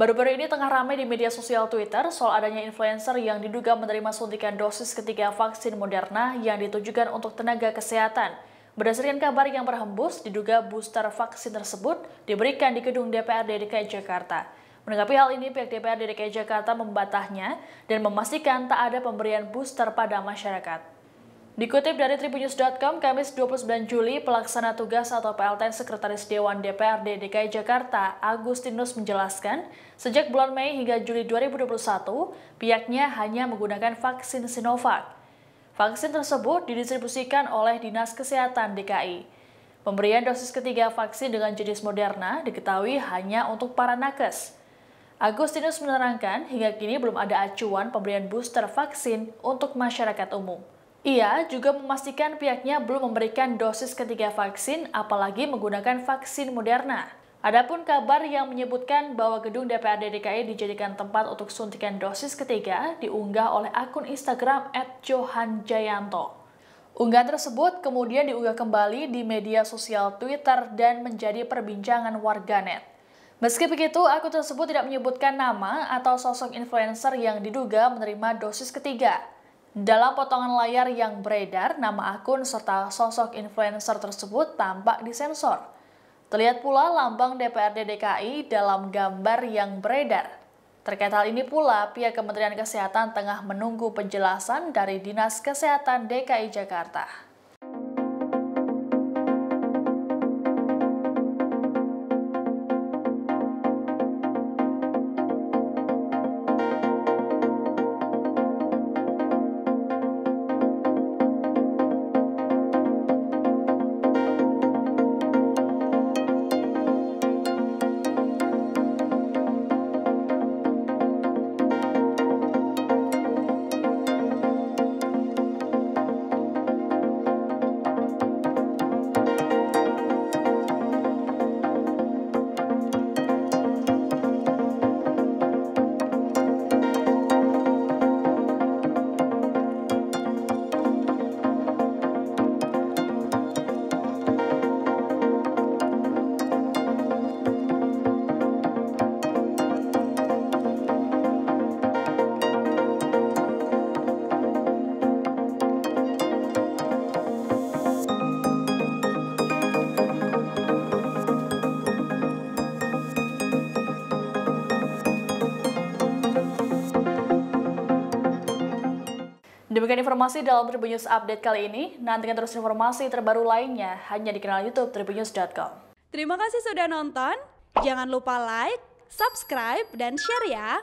Baru-baru ini tengah ramai di media sosial Twitter soal adanya influencer yang diduga menerima suntikan dosis ketiga vaksin Moderna yang ditujukan untuk tenaga kesehatan. Berdasarkan kabar yang berhembus, diduga booster vaksin tersebut diberikan di gedung DPRD DKI Jakarta. Menanggapi hal ini, pihak DPRD DKI Jakarta membantahnya dan memastikan tak ada pemberian booster pada masyarakat. Dikutip dari tribunnews.com, Kamis 29 Juli, pelaksana tugas atau PLT Sekretaris Dewan DPRD DKI Jakarta, Agustinus menjelaskan, sejak bulan Mei hingga Juli 2021, pihaknya hanya menggunakan vaksin Sinovac. Vaksin tersebut didistribusikan oleh Dinas Kesehatan DKI. Pemberian dosis ketiga vaksin dengan jenis Moderna diketahui hanya untuk para nakes. Agustinus menerangkan, hingga kini belum ada acuan pemberian booster vaksin untuk masyarakat umum. Ia juga memastikan pihaknya belum memberikan dosis ketiga vaksin, apalagi menggunakan vaksin Moderna. Adapun kabar yang menyebutkan bahwa gedung DPRD DKI dijadikan tempat untuk suntikan dosis ketiga diunggah oleh akun Instagram @johanjayanto. Unggahan tersebut kemudian diunggah kembali di media sosial Twitter dan menjadi perbincangan warganet. Meski begitu, akun tersebut tidak menyebutkan nama atau sosok influencer yang diduga menerima dosis ketiga. Dalam potongan layar yang beredar, nama akun serta sosok influencer tersebut tampak disensor. Terlihat pula lambang DPRD DKI dalam gambar yang beredar. Terkait hal ini pula, pihak Kementerian Kesehatan tengah menunggu penjelasan dari Dinas Kesehatan DKI Jakarta. Demikian informasi dalam Tribun News Update kali ini. Nantikan terus informasi terbaru lainnya hanya di kanal YouTube tribunnews.com. Terima kasih sudah nonton. Jangan lupa like, subscribe, dan share ya.